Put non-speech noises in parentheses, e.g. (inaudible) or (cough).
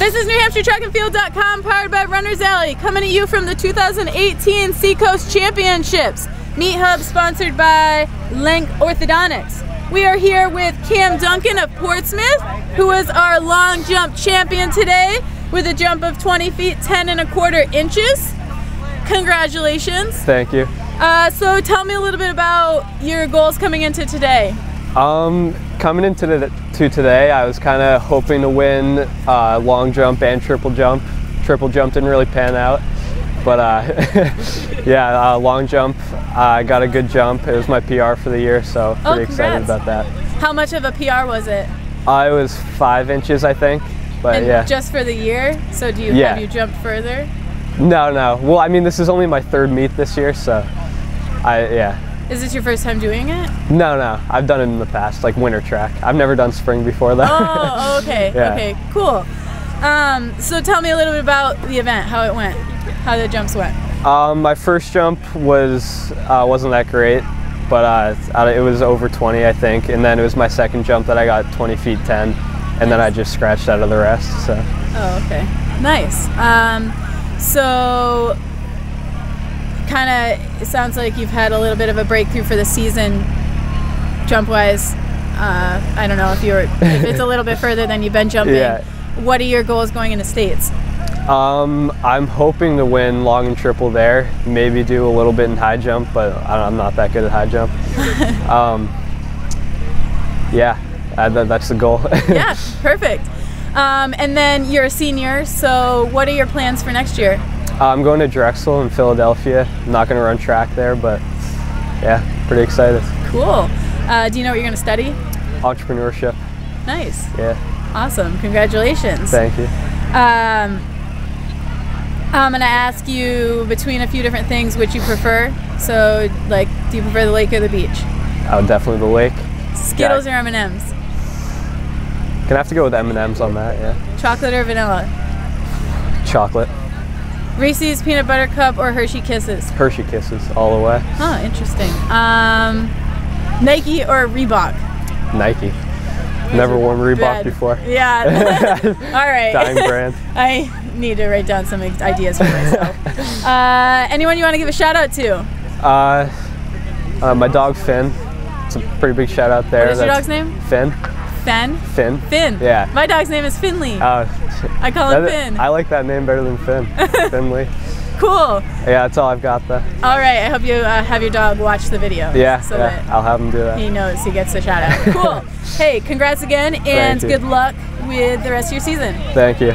This is NewHampshireTrackAndField.com powered by Runners Alley coming at you from the 2018 Seacoast Championships. Meet Hub sponsored by Lenk Orthodontics. We are here with Cam Duncan of Portsmouth, who was our long jump champion today with a jump of 20 feet 10 and a quarter inches. Congratulations. Thank you. Uh, so tell me a little bit about your goals coming into today. Um, coming into the, to today, I was kind of hoping to win uh, long jump and triple jump. Triple jump didn't really pan out, but uh, (laughs) yeah, uh, long jump, I got a good jump. It was my PR for the year, so Oh, pretty excited about that. How much of a PR was it? Uh, it was five inches, I think, but And yeah. just for the year? So do you Yeah. have you jumped further? no, no. Well, I mean, this is only my third meet this year, so I yeah. Is this your first time doing it? No, no. I've done it in the past, like winter track. I've never done spring before though. Oh, (laughs) okay. Yeah. Okay, cool. Um, so tell me a little bit about the event, how it went, how the jumps went. Um, my first jump was uh, wasn't that great, but uh, it was over 20, I think. And then it was my second jump that I got 20 feet 10, and then I just scratched out of the rest. So Oh, okay. Nice. Um, so, kind of, it sounds like you've had a little bit of a breakthrough for the season, jump wise. Uh, I don't know if you're, if it's a little bit further than you've been (laughs) jumping. Yeah. What are your goals going into states? um, I'm hoping to win long and triple there. Maybe do a little bit in high jump, but I'm not that good at high jump. (laughs) um, yeah, that, that's the goal. (laughs) yeah, perfect. Um, and then you're a senior, so what are your plans for next year? I'm going to Drexel in Philadelphia. I'm not going to run track there, but yeah, pretty excited. Cool. Uh, do you know what you're going to study? Entrepreneurship. Nice. Yeah, Awesome. Congratulations. thank you. Um, I'm going to ask you between a few different things which you prefer. So, like, do you prefer the lake or the beach? Oh, definitely the lake. Skittles Yeah. or M&Ms? Gonna have to go with M&M's on that, yeah. Chocolate or vanilla? Chocolate. Reese's peanut butter cup or Hershey Kisses? Hershey Kisses all the way. Huh, interesting. Um, Nike or Reebok? Nike. Never worn Reebok Bad. before. Yeah. (laughs) All right. Dying brand. (laughs) I need to write down some ideas for myself. (laughs) uh, anyone you want to give a shout out to? Uh, uh, my dog Finn. It's a pretty big shout out there. What is your dog's name? Finn. Finn. Finn. Finn. Yeah. My dog's name is Finley. Uh, I call him that- Finn. I like that name better than Finn. (laughs) Finley. cool. Yeah, that's all I've got though. All right. I hope you uh, have your dog watch the video. Yeah, So yeah. that I'll have him do that. he knows he gets a shout out. (laughs) Cool. hey, congrats again and good luck with the rest of your season. Thank you.